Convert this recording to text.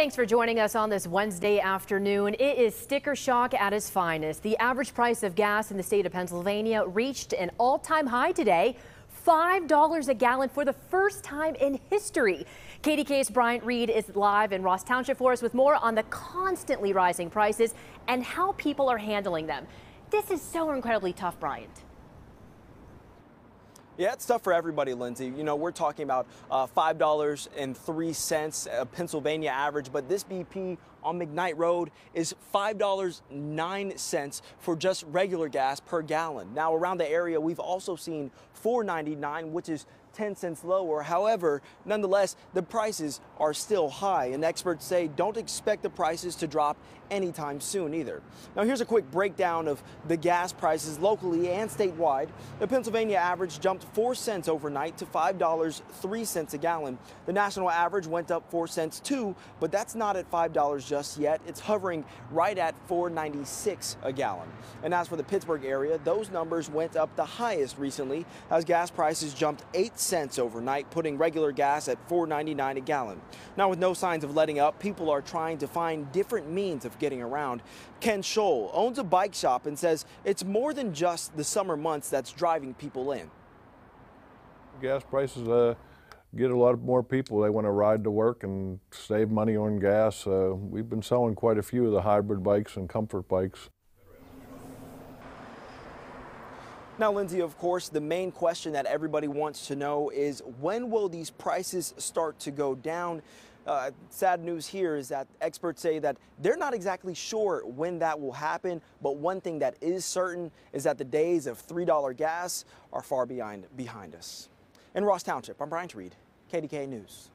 Thanks for joining us on this Wednesday afternoon. It is sticker shock at its finest. The average price of gas in the state of Pennsylvania reached an all-time high today. $5 a gallon for the first time in history. KDKA's Bryant Reed is live in Ross Township for us with more on the constantly rising prices and how people are handling them. This is so incredibly tough, Bryant. Yeah, it's tough for everybody, Lindsay. You know, we're talking about uh, $5.03 a Pennsylvania average, but this BP on McKnight Road is $5.09 for just regular gas per gallon. Now, around the area, we've also seen $4.99, which is 10 cents lower. However, nonetheless, the prices are still high, and experts say don't expect the prices to drop anytime soon either. Now, here's a quick breakdown of the gas prices locally and statewide. The Pennsylvania average jumped 4 cents overnight to $5.03 a gallon. The national average went up 4 cents too, but that's not at $5 just yet. It's hovering right at 4.96 a gallon. And as for the Pittsburgh area, those numbers went up the highest recently as gas prices jumped 8 cents overnight, putting regular gas at $4.99 a gallon. Now, with no signs of letting up, people are trying to find different means of getting around. Ken Scholl owns a bike shop and says it's more than just the summer months that's driving people in. Gas prices uh, get a lot more people. They want to ride to work and save money on gas. Uh, we've been selling quite a few of the hybrid bikes and comfort bikes. Now, Lindsay, of course, the main question that everybody wants to know is when will these prices start to go down? Uh, sad news here is that experts say that they're not exactly sure when that will happen, but one thing that is certain is that the days of $3 gas are far behind, behind us. In Ross Township, I'm Bryant Reed, KDKA News.